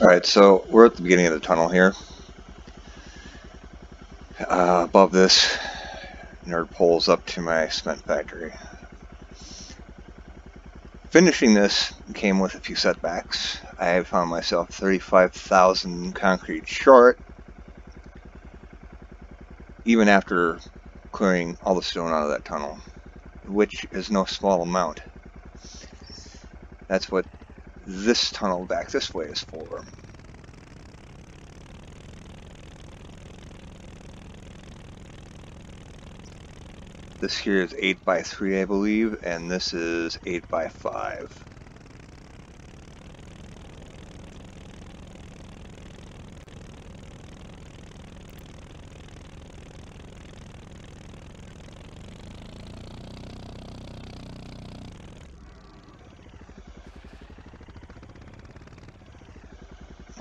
Alright, so we're at the beginning of the tunnel here. Uh, above this, nerd poles up to my cement factory. Finishing this came with a few setbacks. I found myself 35,000 concrete short, even after clearing all the stone out of that tunnel, which is no small amount. That's what this tunnel back this way is for. This here is 8 by 3 I believe, and this is 8 by 5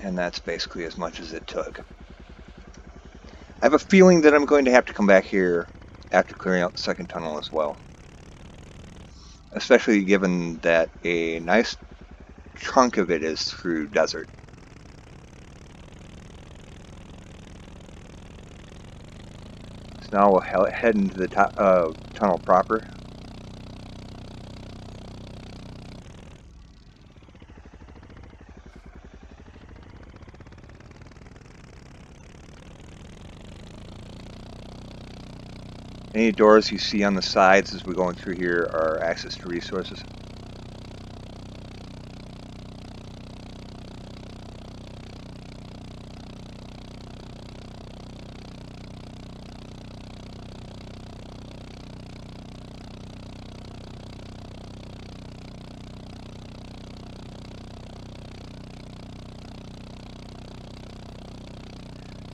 and that's basically as much as it took. I have a feeling that I'm going to have to come back here after clearing out the second tunnel as well. Especially given that a nice chunk of it is through desert. So now we'll head into the uh, tunnel proper. Any doors you see on the sides as we're going through here are access to resources.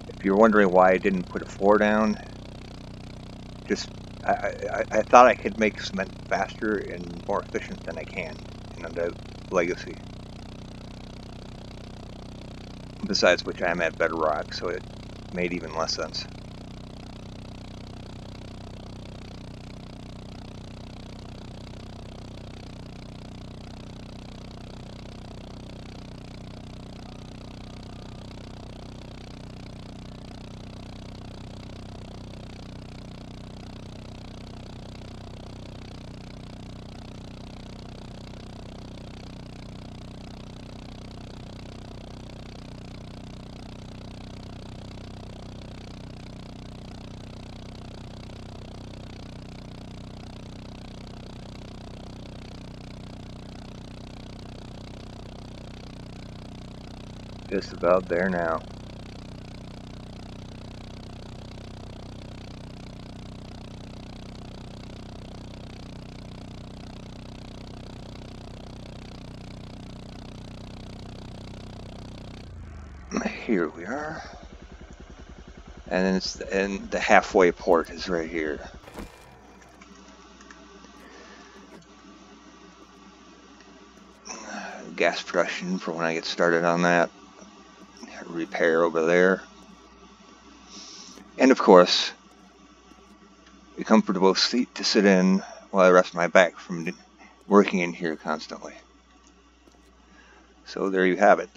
If you're wondering why I didn't put a floor down, just I, I, I, thought I could make cement faster and more efficient than I can in the Legacy. Besides which I'm at Bedrock, so it made even less sense. Just about there now. Here we are. And it's and the halfway port is right here. Gas production for when I get started on that repair over there. And of course, a comfortable seat to sit in while I rest my back from working in here constantly. So there you have it.